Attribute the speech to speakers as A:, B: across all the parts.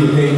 A: you.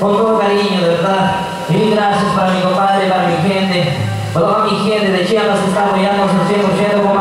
A: con todo cariño, de verdad. Mil gracias para mi compadre, para mi gente, para toda mi gente de Chiapas que está apoyándonos al 100% como